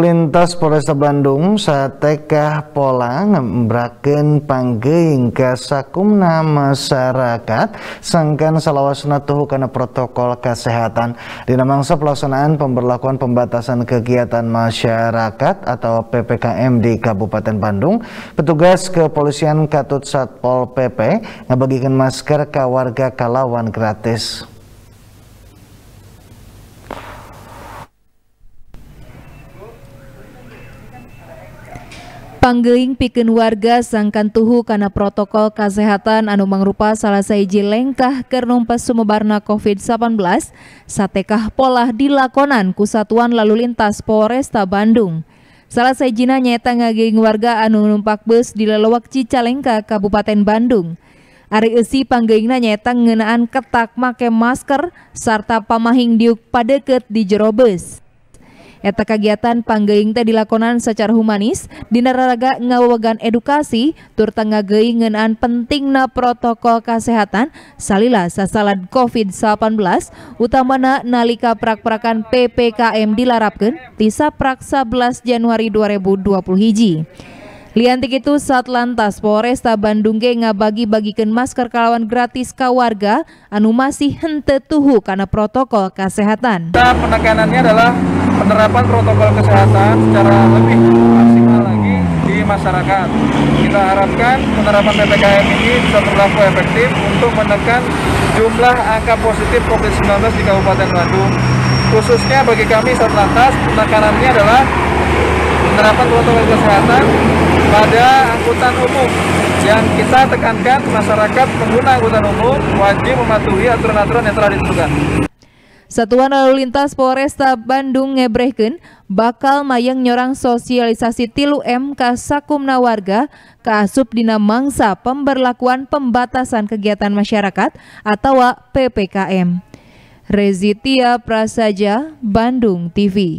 Lintas Polresta Bandung satekah pola ngembrakeun panggeing ka sakumna masyarakat. Sangkan salawasna tuhu kana protokol kesehatan. Dina mangsa pelaksanaan pemberlakuan pembatasan kegiatan masyarakat atau PPKM di Kabupaten Bandung. Petugas kepolisian Katut Satpol PP ngabagikan masker ke warga Kalawan gratis Panggeing piken warga sangkan tuhu karena protokol kesehatan anu mangrupa salah saiji lengkah kernompas sumebarna COVID-19 satekah pola dilakonan ku Satuan Lalu Lintas Polresta Bandung. Salah sajina nyata ngaging warga anu numpak bus di Lelewak Cicalengka, Kabupaten Bandung. Ari esi panggeingna nyata ngenaan ketak make masker serta pamahing diuk padeket di jero bus. Eta kegiatan panggeing teh dilakonan secara humanis dina raraga ngawagan edukasi ngageing ngeunaan pentingna protokol kesehatan salila sasalad COVID-19 utamana nalika prak-prakan PPKM dilarapkeun ti saprak 11 Januari 2020 hiji. Liantik itu saat lantas Polresta Bandung ge ngabagi-bagikan masker kalawan gratis ke warga anu masih hente tuhu karena protokol kesehatan. Kita penekanannya adalah penerapan protokol kesehatan secara lebih maksimal lagi di masyarakat. Kita harapkan penerapan PPKM ini bisa berlaku efektif untuk menekan jumlah angka positif COVID-19 di Kabupaten Bandung. Khususnya bagi kami Satlantas, penekanannya adalah penerapan protokol kesehatan pada angkutan umum yang kita tekankan masyarakat pengguna angkutan umum wajib mematuhi aturan-aturan yang telah ditentukan. Satuan Lalu Lintas Polresta Bandung ngebrehkeun bakal mayang nyorang sosialisasi tilu M ka sakumna warga ka asup dina mangsa pemberlakuan pembatasan kegiatan masyarakat atau PPKM. Rezitia Prasaja, Bandung TV.